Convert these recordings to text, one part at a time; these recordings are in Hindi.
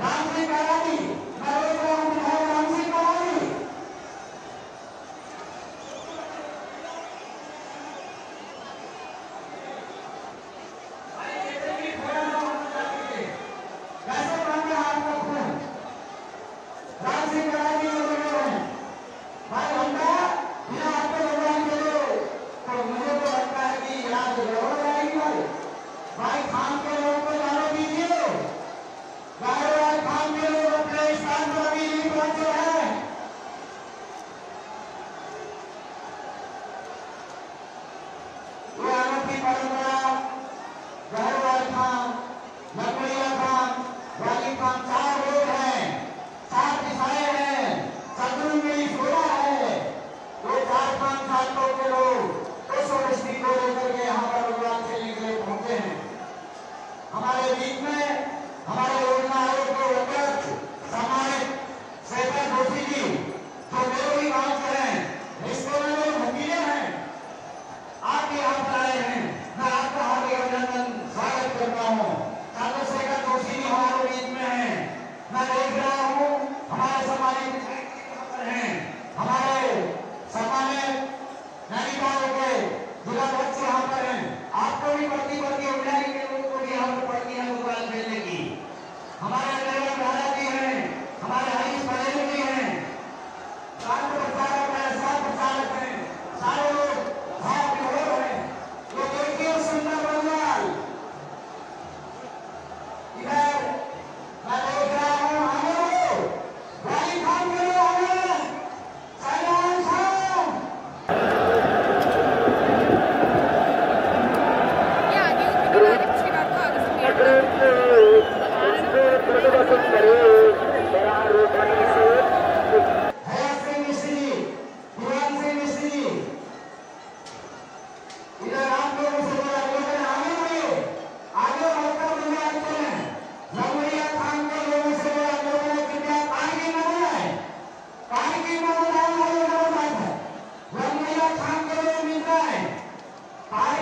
Hazme carajo.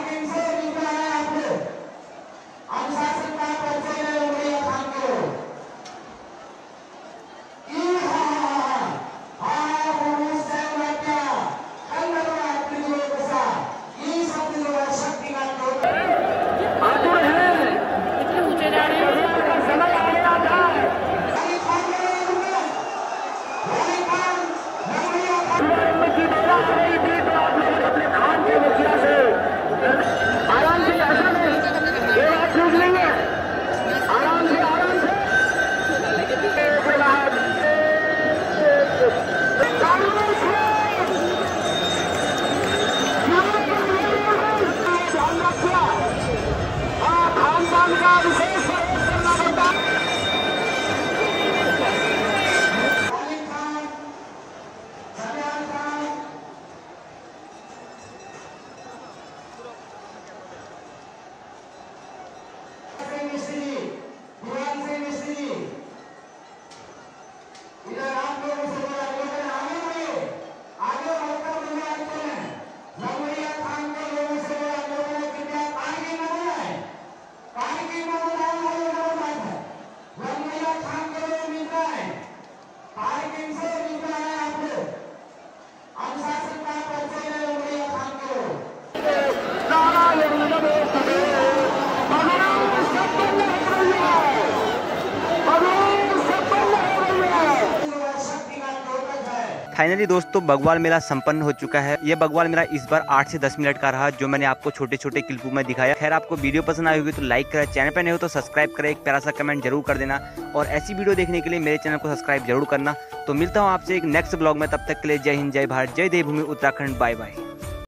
Thank you. Finally दोस्तों, बगवाल मेला संपन्न हो चुका है। ये बगवाल मेला इस बार आठ से 10 मिनट का रहा, जो मैंने आपको छोटे छोटे क्लिपों में दिखाया। खैर, आपको वीडियो पसंद आई होगी तो लाइक करें, चैनल पर नहीं हो तो सब्सक्राइब करें, एक प्यारा सा कमेंट ज़रूर कर देना। और ऐसी वीडियो देखने के लिए मेरे चैनल को सब्सक्राइब ज़रूर करना। तो मिलता हूँ आपसे एक नेक्स्ट ब्लॉग में, तब तक के लिए जय हिंद, जय भारत, जय देवभूमि, उत्तराखंड बाय बाय